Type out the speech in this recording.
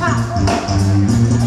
Ha!